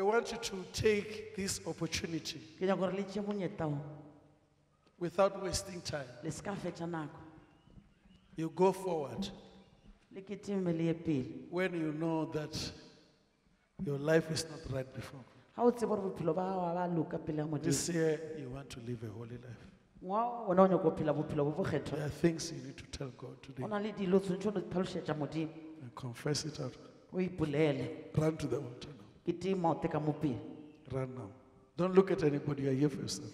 want you to take this opportunity ke nyaka gore le tšee monyetla o. without wasting time. le se ka fetša nako. You go forward. Le keteme le ye pele. When you know that your life is not right before. ga o tsebe gore bophelo ba gago ga ba loka pele ya modimo. This year, you want to live a holy life. ngwa ona o nyaka go phela bophelo bo bokgetho. There are things you need to tell God today. Go na le dilo tshwanetse o di tlhalošetša modimo. And confess it out. o ipolele. Run to the altar now. ke tee maote ka mo pele Run now. Don't look at anybody. You are here for yourself.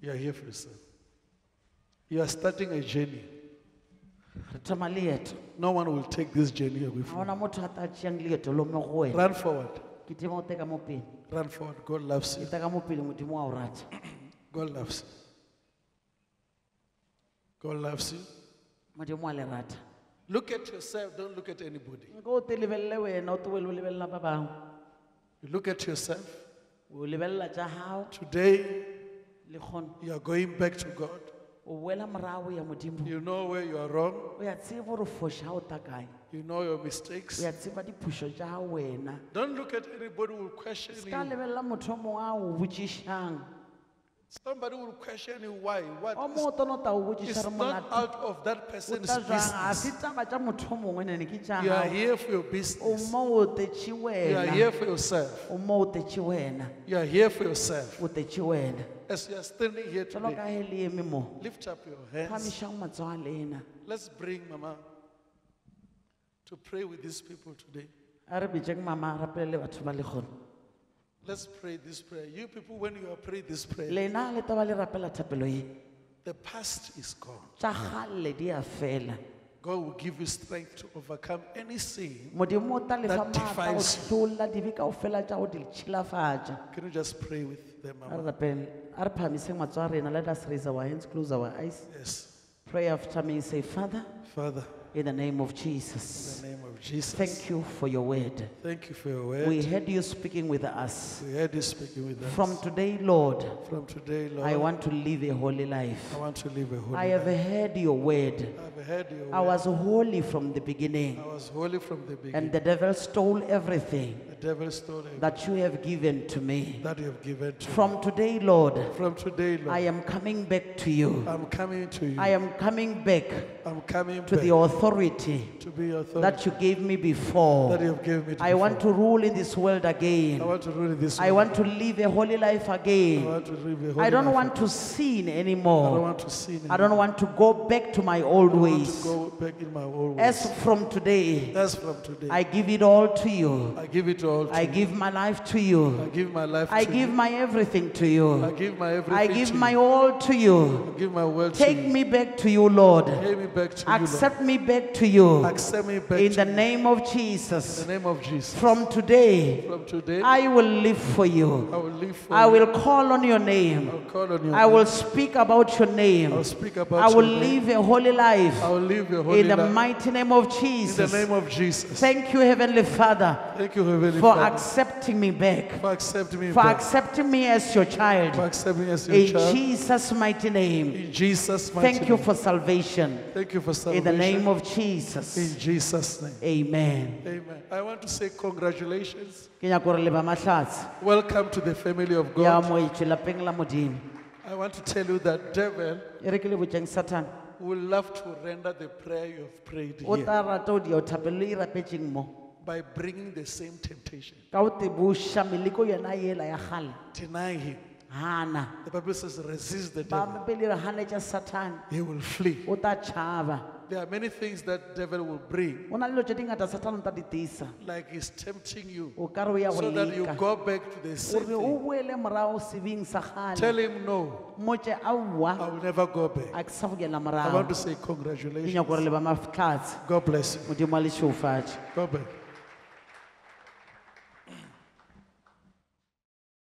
You are here for yourself. You are starting a journey. re thoma leeto No one will take this journey away from ona motho a ta tšeang leeto you. Run forward. ke tee maote ka mo pele Run forward. God loves you. ta ka mo pele modimo wa God loves you. God loves you. Modimo wa le rata Look at yourself. Don't look at anybody. nka o te lebelele wena o tobele o lebelela ba bangwe You look at yourself. o lebelela tša gago Today, le you are going back to God. o boela morago ya modimo You know where you are wrong. o ya tseba gore foša ga o ta You know your o mistakes. ya tseba diphošo tša gago wena Don't look at anybody who will question se ka you. lebelela motho o mongwe a o botšišang Somebody will question you why. What is mongwe o tona o ta o It's not out of that person's ta jang ga se business. taba tša motho o mongwe nene ke tša You are here for your business. mo o tetše You are here for yourself. o mo o tetše wena You are here for yourself. o tetše wena As you are standing here today, ka ge le eme mo lift up your hands. phamišang matsogo a lena Let's bring Mama to pray with these people today. Let's pray this prayer. You people, when you are praying this prayer, lena le taba le rapela thapelo ye the past is gone. tša gale di a fela God will give you strength to overcome any sin. modimo o ta lefa That maatla go defies hlola dibe kao tša go di tšhilafatša Can you just pray with them, a re Mama? rapele a re phamiseng matsogo a rena let us raise our hands close our eyes Yes. pray after me and say father Father, in the name of Jesus. in the name of Jesus. thank you for your word Thank you for your word. we heard you speaking with us We heard you speaking with us. from today lord From today, Lord, i want to live a holy life I want to live a holy i have life. heard your word I've heard your word. i was holy from the beginning I was holy from the beginning. and the devil stole everything devil stole it that you have given to me that you have given to me. from today lord From today, Lord, i am coming back to you I'm coming to you. i am coming back I'm coming to back the authority to be authority that you gave me before that you have given me to I want to rule in this world again. I again. want to rule in this world. I want to live a holy life again. I again. want to live a holy I don't life. want to sin anymore. I don't want to sin. anymore. I don't want to go back to my old I want to ways. go back in my old ways. As from today, As from today, I give it all to you. I give it all to I you. give my life to you. I give my life I to give you. my everything to you. I you. give my everything I give to my you. all to you. I give my world to you. Take me back to you, Lord. Give me back to Accept me back to you. you, Accept me back In to the you. name of Jesus. In the name of Jesus. From today, From today, I will live for you. I will live for I you. will call on your name. I'll call on you. I will speak about your name. I'll name. speak about I will your name. live a holy life I will live your holy in the life. mighty name of Jesus. In the name of Jesus. Thank you, Heavenly Father, Thank you, Heavenly for Father, accepting me back, for accepting me for back, accepting me as your for child. accepting me as your In child. Jesus' mighty name. In Jesus' mighty Thank you for salvation. Thank you for salvation. In the name of Jesus. In Jesus' name. Amen. Amen. I want to say congratulations. Ke nyaka gore le ba mahlatse. Welcome to the family of God. amogetše lapeng la modimo I want to tell you that devil re ke le botšeng satan would love to render the prayer you have prayed here by bringing the same temptation. ka o teboša meleko yona yela ya gale Deny him. The Bible says resist the devil. re ganetša He will flee. o ta tšhaba There are many things that devil will bring, go na le dilo tše dingata satan o ta di tisa like he's tempting you, o ka re o ya go so that you leka go back to the same o thing. boele morago sebing sa Tell gale him no, motse aowa I will never go back. a ke sa bokela I want to say ke congratulations. nyako gore le ba matlhatse God bless you. modimo a le Go back.